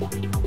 Bye.